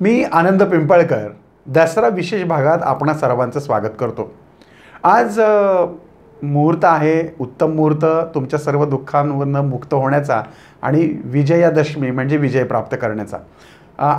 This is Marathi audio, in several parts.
मी आनंद पिंपळकर दसरा विशेष भागात आपणा सर्वांचं स्वागत करतो. आज मुहूर्त आहे उत्तम मुहूर्त तुमच्या सर्व दुःखांवरनं मुक्त होण्याचा आणि विजयादशमी म्हणजे विजय प्राप्त करण्याचा.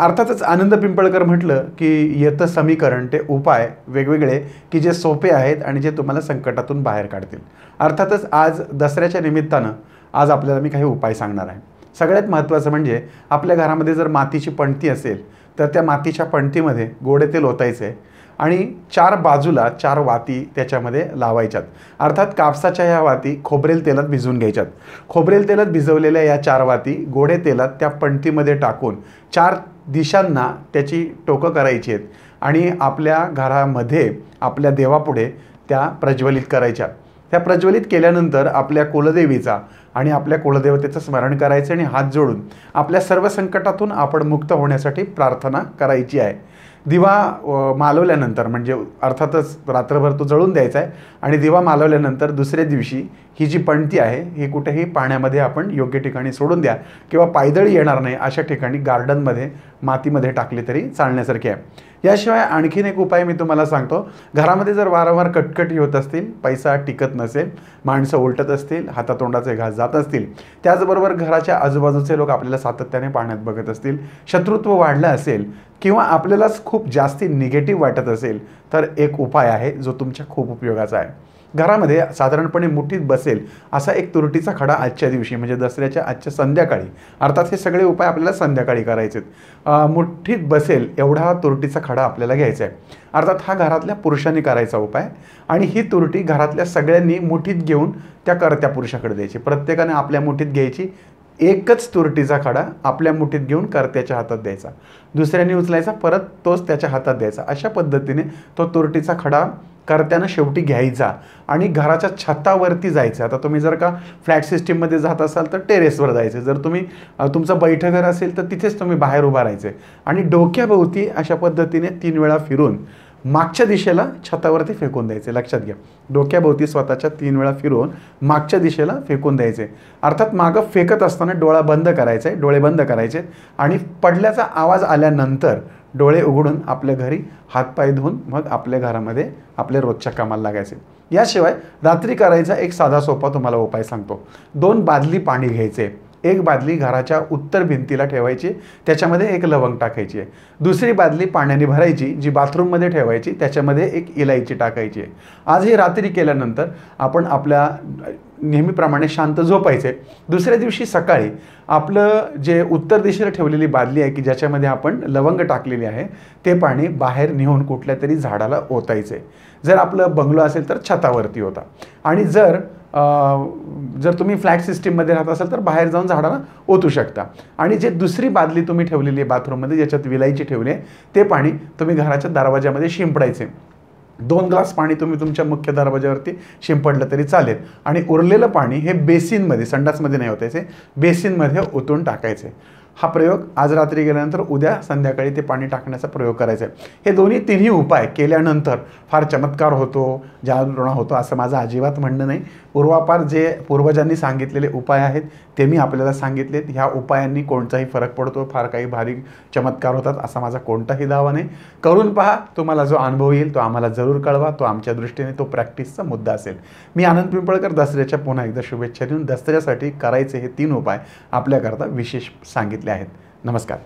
अर्थातच आनंद पिंपळकर म्हटलं की येतं समीकरण ते उपाय वेगवेगळे की जे सोपे आहेत आणि जे तुम्हाला संकटातून बाहेर काढतील. अर्थातच आज दसऱ्याच्या निमित्तानं आज आपल्याला मी काही उपाय सांगणार आहे. सगळ्यात महत्त्वाचं म्हणजे आपल्या घरामध्ये जर मातीची पणती असेल तर त्या मातीच्या पणतीमध्ये गोडे तेल ओतायचे आणि चार बाजूला चार वाती त्याच्यामध्ये लावायच्यात. अर्थात कापसाच्या ह्या वाती खोबरेल तेलात भिजवून घ्यायच्यात. खोबरेल तेलात भिजवलेल्या या चार वाती गोडे तेलात त्या पणतीमध्ये टाकून चार दिशांना त्याची टोकं करायची आहेत आणि आपल्या घरामध्ये आपल्या देवापुढे त्या प्रज्वलित करायच्या. त्या प्रज्वलित केल्यानंतर आपल्या कुलदेवीचा आणि आपल्या कुलदेवतेचं स्मरण करायचं आणि हात जोडून आपल्या सर्व संकटातून आपण मुक्त होण्यासाठी प्रार्थना करायची आहे. दिवा मालवल्यानंतर म्हणजे अर्थातच रात्रभर तो जळून द्यायचा आहे आणि दिवा मालवल्यानंतर दुसऱ्या दिवशी ही जी पणती आहे ही कुठेही पाण्यामध्ये आपण योग्य ठिकाणी सोडून द्या किंवा पायदळी येणार नाही अशा ठिकाणी गार्डनमध्ये मातीमध्ये टाकली तरी चालण्यासारखी आहे. याशिवाय आणखीन एक उपाय मी तुम्हाला सांगतो. घरामध्ये जर वारंवार कटकटी होत असतील पैसा टिकत नसेल माणसं उलटत असतील हातातोंडाचे घास जात असतील त्याचबरोबर घराच्या आजूबाजूचे लोक आपल्याला सातत्याने पाण्यात बघत असतील शत्रुत्व वाढलं असेल किंवा आपल्यालाच खूप जास्ती निगेटिव्ह वाटत असेल तर एक उपाय आहे जो तुमच्या खूप उपयोगाचा आहे. घरामध्ये साधारणपणे मुठीत बसेल असा एक तुरटीचा खडा आजच्या दिवशी म्हणजे दसऱ्याच्या आजच्या संध्याकाळी. अर्थात हे सगळे उपाय आपल्याला संध्याकाळी करायचे आहेत मुठीत बसेल एवढा तुरटीचा खडा आपल्याला घ्यायचा आहे. अर्थात हा घरातल्या पुरुषांनी करायचा उपाय आणि ही तुरटी घरातल्या सगळ्यांनी मुठीत घेऊन त्या करत्या पुरुषाकडे द्यायची. प्रत्येकाने आपल्या मुठीत घ्यायची एकच तुरटीचा खडा आपल्या मुठीत घेऊन कर्त्याच्या हातात द्यायचा. दुसऱ्याने उचलायचा परत तोच त्याच्या हातात द्यायचा. अशा पद्धतीने तो तुरटीचा खडा कर्त्यानं शेवटी घ्यायचा आणि घराच्या छतावरती जायचं. आता तुम्ही जर का फ्लॅट सिस्टीममध्ये जात असाल तर टेरेसवर जायचं. जर तुम्ही तुमचं बैठघर असेल तर तिथेच तुम्ही बाहेर उभा राहायचे. आणि डोक्याभोवती अशा पद्धतीने तीन वेळा फिरून मागच्या दिशेला छतावरती फेकून द्यायचे. लक्षात घ्या. डोक्याभोवती स्वतःच्या तीन वेळा फिरून मागच्या दिशेला फेकून द्यायचे. अर्थात मागं फेकत असताना डोळा बंद करायचा डोळे बंद करायचे आणि पडल्याचा आवाज आल्यानंतर डोळे उघडून आपल्या घरी हातपाय धुवून मग आपल्या घरामध्ये आपल्या रोजच्या कामाला लागायचे. याशिवाय रात्री करायचा एक साधा सोपा तुम्हाला उपाय सांगतो. दोन बादली पाणी घ्यायचे. एक बादली घराच्या उत्तर भिंतीला ठेवायची त्याच्यामध्ये एक लवंग टाकायची आहे. दुसरी बादली पाण्याने भरायची जी बाथरूममध्ये ठेवायची त्याच्यामध्ये एक इलायची टाकायची आहे. आज हे रात्री केल्यानंतर आपण आपल्या नेहमीप्रमाणे शांत झोपायचे. दुसऱ्या दिवशी सकाळी आपलं जे उत्तर दिशेला ठेवलेली बादली आहे की ज्याच्यामध्ये आपण लवंग टाकलेली आहे ते पाणी बाहेर नेऊन कुठल्या तरी झाडाला ओतायचे. जर आपलं बंगलो असेल तर छतावरती होता आणि जर जर तुम्ही फ्लॅट सिस्टीममध्ये राहत असाल तर बाहेर जाऊन झाडाला ओतू शकता. आणि जे दुसरी बादली तुम्ही ठेवलेली आहे बाथरूममध्ये ज्याच्यात विलायची ठेवली आहे ते पाणी तुम्ही घराच्या दरवाजामध्ये शिंपडायचे. दोन ग्लास पाणी तुम्ही तुमच्या मुख्य दरवाजावरती शिंपडलं तरी चालेल. आणि उरलेलं पाणी हे बेसिनमध्ये संडासमध्ये नाही होतायचे बेसिनमध्ये ओतून टाकायचे. हा प्रयोग आज रात्री गेल्यानंतर उद्या संध्याकाळी ते पाणी टाकण्याचा प्रयोग करायचा आहे. हे दोन्ही तिन्ही उपाय केल्यानंतर फार चमत्कार होतो जागरणा होतो असं माझं अजिबात म्हणणं नाही. पूर्वापार जे पूर्वजांनी सांगितलेले उपाय आहेत ते मी आपल्याला सांगितलेत. ह्या उपायांनी कोणताही फरक पडतो फार काही भारी चमत्कार होतात असा माझा कोणताही दावा नाही. करून पहा तुम्हाला जो अनुभव येईल तो आम्हाला जरूर कळवा. तो आमच्या दृष्टीने तो प्रॅक्टिसचा मुद्दा असेल. मी आनंद पिंपळकर दसऱ्याच्या पुन्हा एकदा शुभेच्छा देऊन दसऱ्यासाठी करायचे हे तीन उपाय आपल्याकरता विशेष सांगितले आहेत. नमस्कार.